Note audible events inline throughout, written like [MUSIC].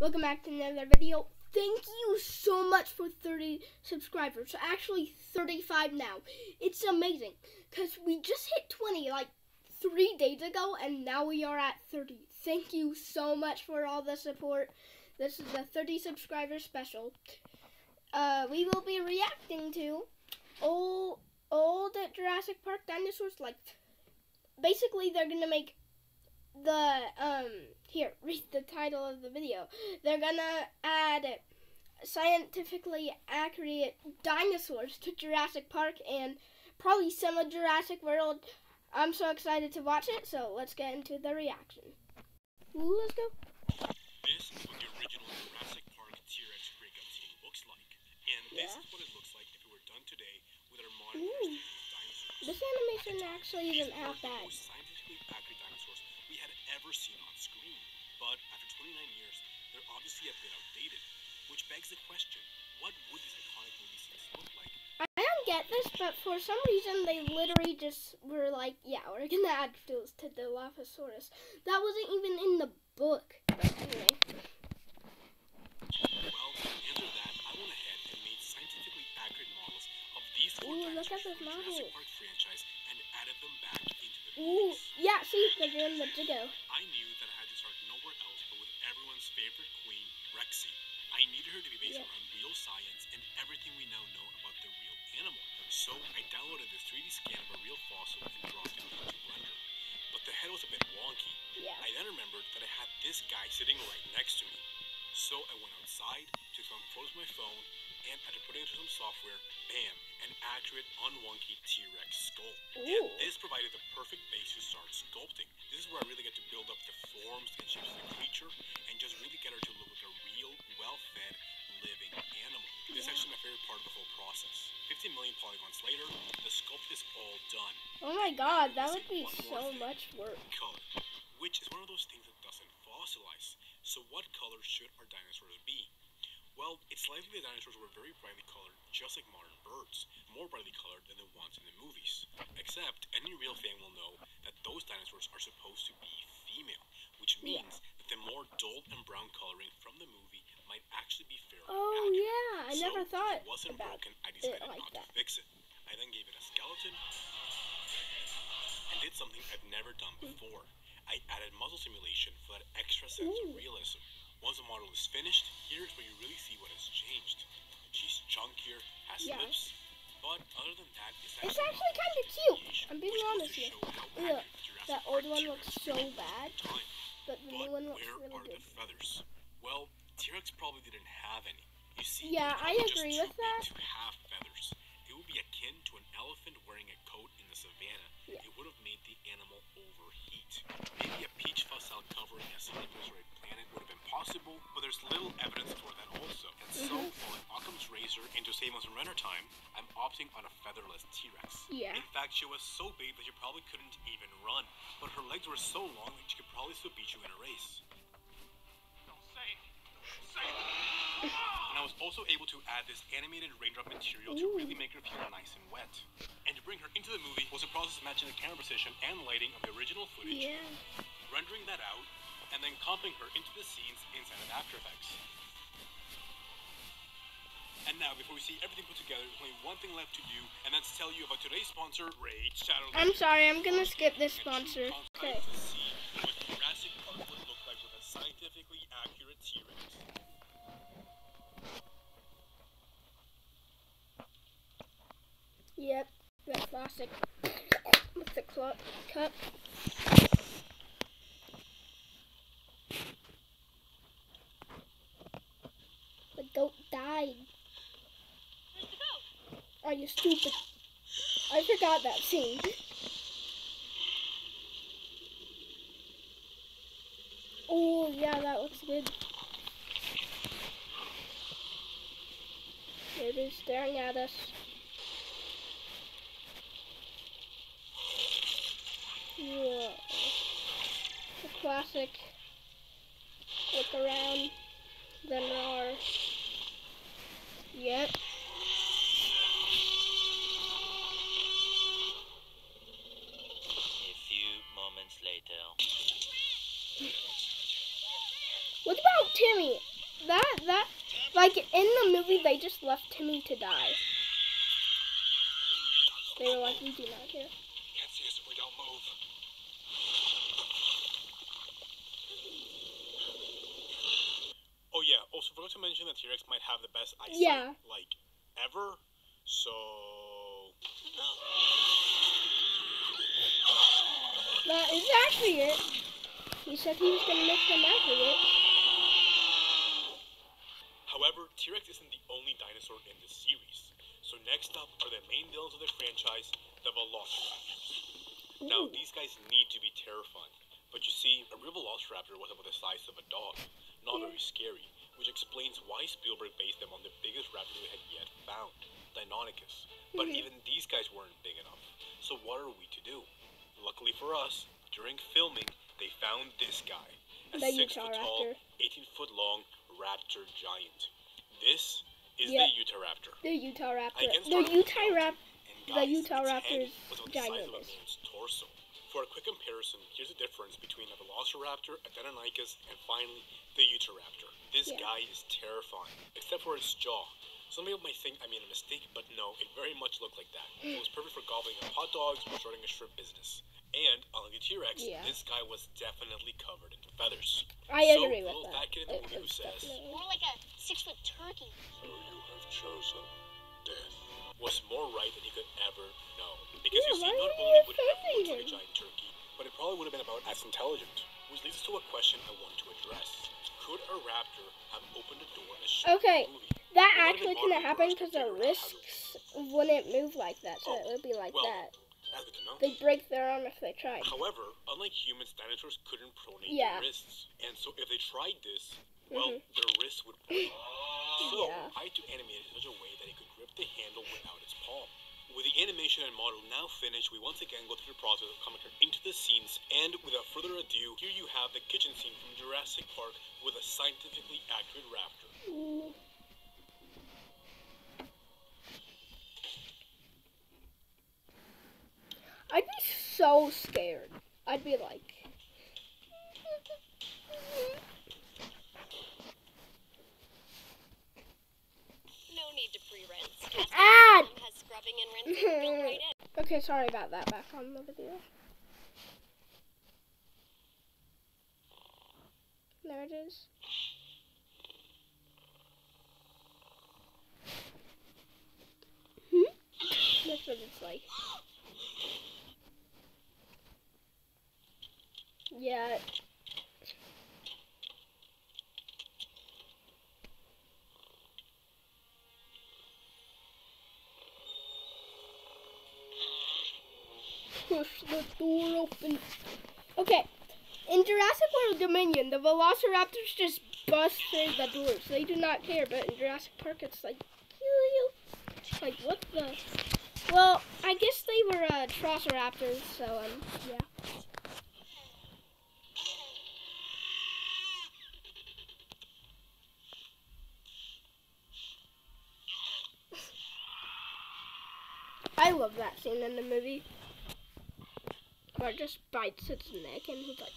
Welcome back to another video. Thank you so much for 30 subscribers. Actually, 35 now. It's amazing because we just hit 20 like three days ago, and now we are at 30. Thank you so much for all the support. This is a 30 subscriber special. Uh, we will be reacting to old old Jurassic Park dinosaurs. Like, basically, they're gonna make the um here read the title of the video they're gonna add scientifically accurate dinosaurs to jurassic park and probably some of jurassic world i'm so excited to watch it so let's get into the reaction let's go This is what the original Jurassic Park T-Rex breakup scene looks like. And this Yeah. is what it looks like if it were done today with our modern Ooh. dinosaurs. this animation actually isn't half bad they're obviously a bit outdated. Which begs the question, what would these iconic movie scenes look like? I don't get this, but for some reason they literally just were like, yeah, we're gonna add those to the Dilophosaurus. That wasn't even in the book. But anyway. Well, to answer that, I went ahead and made scientifically accurate models of these four Ooh, look at this model. Franchise and added them back into the Ooh, movies. yeah, see, they're doing the Giga. I knew favorite queen, Rexy. I needed her to be based Yeah. around real science and everything we now know about the real animal. So I downloaded this 3D scan of a real fossil and dropped it into Blender. But the head was a bit wonky. Yeah. I then remembered that I had this guy sitting right next to me. So I went outside, took some photos with my phone, and after putting it into some software, bam, an accurate, unwonky T-Rex. And this provided the perfect base to start sculpting. This is where I really get to build up the forms and shapes of the creature, and just really get her to look like a real, well-fed, living animal. This is actually my favorite part of the whole process. 15 million polygons later, the sculpt is all done. Oh my god, that would be so much work. Color, which is one of those things that doesn't fossilize. So what color should our dinosaurs be? Well, it's likely the dinosaurs were very brightly colored, just like modern birds, brightly colored than the ones in the movies. Except, any real fan will know that those dinosaurs are supposed to be female, which Yeah. means that the more dull and brown coloring from the movie might actually be fairly Oh yeah, I So, never if thought it wasn't about broken, I decided like not that. to fix it. I then gave it a skeleton and did something I've never done hmm. before. I added muscle simulation for that extra sense Ooh. of realism. Once the model is finished, here's where you really see what has changed. She's chunkier, has Yeah. lips, but other than that, it's, actually kind of cute. I'm being honest here. show how Ugh, accurate the Jurassic That old one looks so bad, at the time. but the new one looks where really are good. the feathers? Well, T-Rex probably didn't have any. You see, Yeah, I agree with that. To have feathers, it would be akin to an elephant wearing a coat in the savannah. Yeah. It would have made the animal overheat. Maybe a peach fossil covering a centigrade planet would have been possible, but there's little evidence for that also. And so, Mhm. following Occam's razor and to save us some render time, I'm opting on a featherless T-Rex. Yeah. In fact, she was so big that she probably couldn't even run, but her legs were so long that she could probably still beat you in a race. And I was also able to add this animated raindrop material to really make her feel nice and wet. And to bring her into the movie was a process of matching the camera position and lighting of the original footage, Yeah. rendering that out, and then comping her into the scenes inside of After Effects. And now, before we see everything put together, there's only one thing left to do, and that's tell you about today's sponsor, Raid Shadow. I'm sorry, I'm gonna skip this sponsor. Okay. To see what Jurassic Park would look like with a scientifically accurate T-Rex. Yep. That plastic with the cl- cup. The goat died. Are you stupid? I forgot that scene. Oh yeah, that looks good. It is staring at us. Yeah. The classic look around, then roar. Yep. A few. What about Timmy? That that like in the movie they just left Timmy to die. They were like, we do not care. Can't see us if we don't move. Oh yeah. Also, forgot to mention that T-Rex might have the best eyesight, Yeah. like ever. So That is it. He said he was gonna make them accurate. However, T-Rex isn't the only dinosaur in this series. So next up are the main villains of the franchise, the Velociraptors. Now, these guys need to be terrifying. But you see, a real Velociraptor was about the size of a dog, not very scary, which explains why Spielberg based them on the biggest raptor they had yet found, Deinonychus. But Mhm. even these guys weren't big enough. So what are we to do? Luckily for us, during filming, they found this guy, a The six foot tall, Utahraptor. 18 foot long raptor giant. This is Yep. the Utahraptor. The Utah Raptor. The Utah skeleton, Rap. the Utah Raptor's about the a ginormous. torso. For a quick comparison, here's the difference between a Velociraptor, a Deinonychus, and finally the Utahraptor. This Yeah. guy is terrifying, except for its jaw. Some people might think I made a mistake, but no, it very much looked like that. It was perfect for gobbling up hot dogs or starting a shrimp business. And unlike the T-Rex, Yeah. this guy was definitely covered in feathers. I So, agree with little that. fat kid in the It movie who was says, More like a six foot turkey. So you have chosen death. Was more right than he could ever know. Because Yeah, you see, not are you only would it have offending looked like a giant turkey, but it probably would have been about as intelligent. Which leads us to a question I want to address. Could a raptor have opened a door and shut Okay, the movie? That actually couldn't happen because the figure out how to risks wouldn't move like that, so Oh, it would be like well, that. That's good to know. They'd break their arm if they tried. However, unlike humans, dinosaurs couldn't pronate Yeah. their wrists. And so if they tried this, well, Mhm. their wrists would break. [GASPS] So Yeah. I had to animate it in such a way that it could grip the handle without its palm. With the animation and model now finished, we once again go through the process of comping into the scenes. And without further ado, here you have the kitchen scene from Jurassic Park with a scientifically accurate raptor. Ooh. I'd be so scared. I'd be like, No need to pre-rinse. Casper has scrubbing and rinsing [LAUGHS] right in. okay, sorry about that. Back on the video. There it is. Hmm? That's what it's like. [GASPS] [GASPS] [GASPS] Yeah. Push the door open. Okay. In Jurassic World Dominion, the Velociraptors just bust through the doors. They do not care, but in Jurassic Park, it's like, "Yoo-yoo." like what the? Well, I guess they were uh, Trosiraptors, so um, yeah. I love that scene in the movie. Where it just bites its neck and he's like,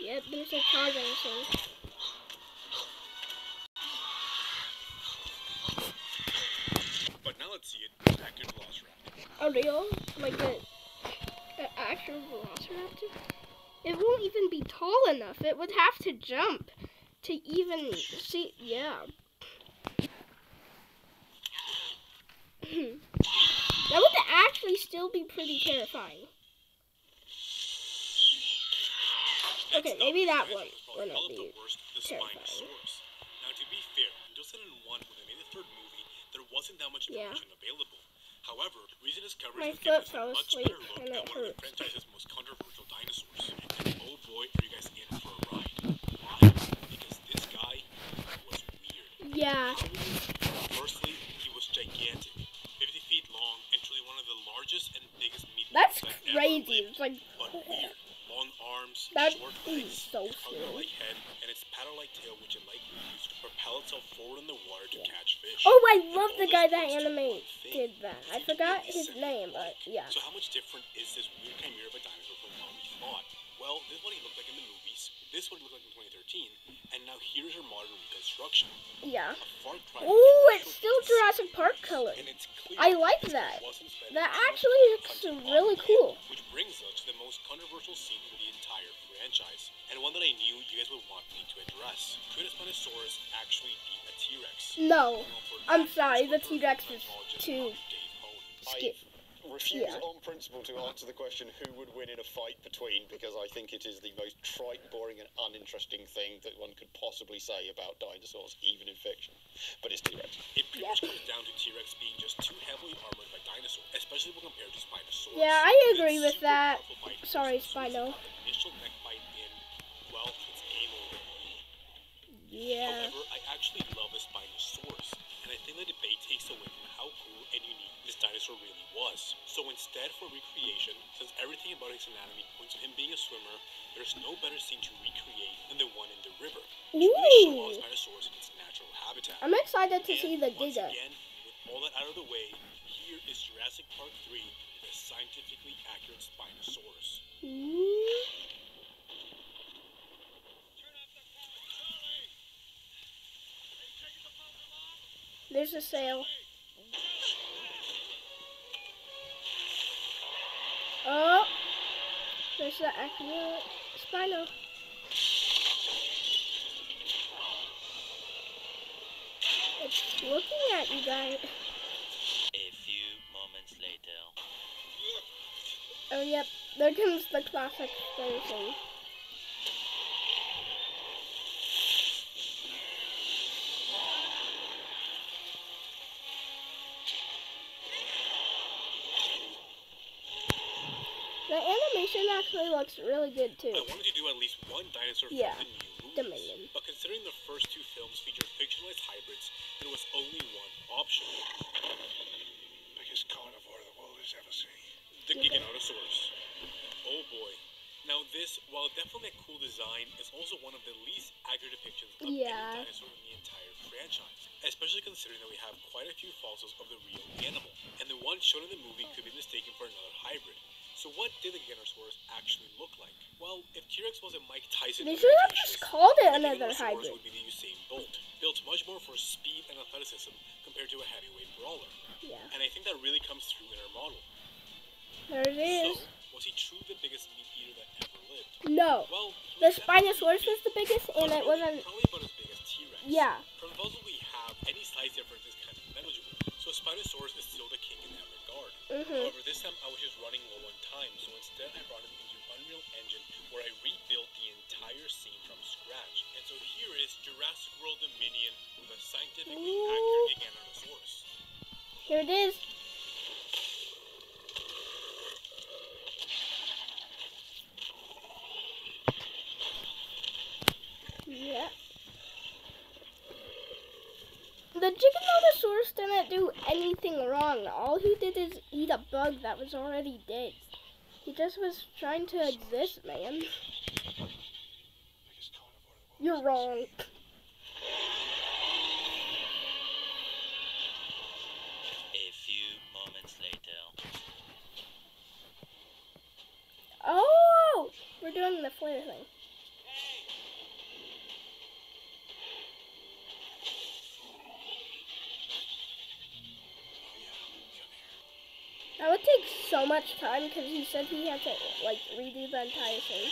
Yep, there's a charging scene. But now let's see it Velociraptor. Oh, a real, like a, an actual velociraptor? It won't even be tall enough. It would have to jump to even see. Yeah. [CLEARS THROAT] that would actually still be pretty terrifying. Okay, maybe that one wouldn't of be terrifying. Now, to be fair, in 2001, when they made the third movie, there wasn't that much Yeah. information available. However, recent discoveries have given us a much better look and at it one of the franchise's most controversial dinosaurs. And oh boy, are you guys in for a ride. Why? [LAUGHS] Because this guy was weird. Yeah. Firstly, crazy. It's like, Long arms, That short legs, so like head, and its paddle-like tail, which it likely used to propel itself forward in the water to catch fish. oh, I love the guy that points to anime one thing. did that. I forgot his name, but yeah. So how much different is this weird chimera of a dinosaur from what we thought. Well, this is what he looked like in the movies. This is what he looked like in 2013. And now here's your modern reconstruction. Yeah. A Far Cry. Ooh, it's still Jurassic Park color. And it's clear I like that. That actually looks really cool. Which brings us to the most controversial scene in the entire franchise, and one that I knew you guys would want me to address. Could a Spinosaurus actually beat a T-Rex? No. I'm sorry, the T-Rex is too Skip. I refuse Yeah. on principle to answer the question who would win in a fight between because I think it is the most trite, boring, and uninteresting thing that one could possibly say about dinosaurs, even in fiction. But it's T Rex. It pretty much comes down to T-Rex being just too heavily armored by dinosaurs, especially when compared to Spinosaurus. Yeah, I agree with that. powerful bite force, Sorry, Spino. His anatomy points to him being a swimmer, there's no better scene to recreate than the one in the river. To really show all Ooh. Spinosaurus in its natural habitat. I'm excited to And see the Giga. again, with all that out of the way, here is Jurassic Park 3, the scientifically accurate Spinosaurus. Ooh. There's a sail. Oh, there's the accurate Spino. It's looking at you guys. A few moments later. Oh, yep. There comes the classic thing. Animation actually looks really good too. I wanted to do at least one dinosaur Yeah, from the new movies. Dominion. But considering the first two films featured fictionalized hybrids, there was only one option. Biggest carnivore the world has ever seen. The Giganotosaurus. Oh boy. Now this, while definitely a cool design, is also one of the least accurate depictions of Yeah. any dinosaur in the entire franchise. Especially considering that we have quite a few fossils of the real animal, and the one shown in the movie could be mistaken for another hybrid. So what did the Giganotosaurus actually look like? Well, if T-Rex was a Mike Tyson They should have just called it the another hybrid. would be the Usain Bolt, built much more for speed and athleticism compared to a heavyweight brawler. Yeah. And I think that really comes through in our model. There it is. So, was he truly the biggest meat eater that ever lived? No. Well, The Spinosaurus was the biggest, and it wasn't. probably about as big as T-Rex. Yeah. From the puzzle we have, any size difference is kind of Spinosaurus is still the king in that regard. Mhm. However, this time I was just running low on time, so instead I brought it into Unreal Engine, where I rebuilt the entire scene from scratch. And so here is Jurassic World Dominion with a scientifically Ooh. accurate Giganotosaurus. Here it is. Yeah. The Giganotosaurus didn't do anything wrong. All he did is eat a bug that was already dead. He just was trying to exist, man. You're wrong. A few moments later. Oh! We're doing the flare thing. So much time because he said he had to like redo the entire thing.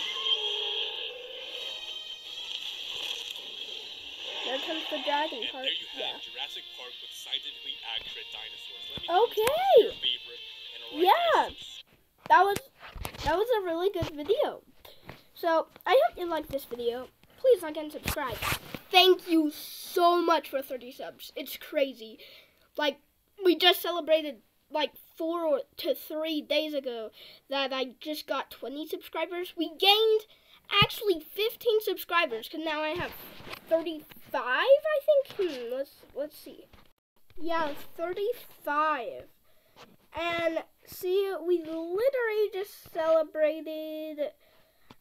There comes the dragon And part. Yeah. Jurassic Park with scientifically accurate dinosaurs. Let me Okay. your favorite and right Yeah. That was that was a really good video. So I hope you liked this video. Please like and subscribe. Thank you so much for 30 subs. It's crazy. Like we just celebrated like four to three days ago that I just got 20 subscribers. We gained actually 15 subscribers because now I have 35. I think. Hmm. Let's let's see. Yeah, 35. And see, we literally just celebrated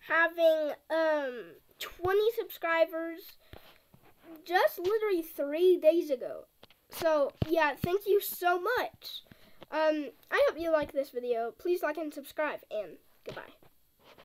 having um 20 subscribers just literally 3 days ago. So, yeah, thank you so much. Um I hope you like this video. Please like and subscribe and goodbye.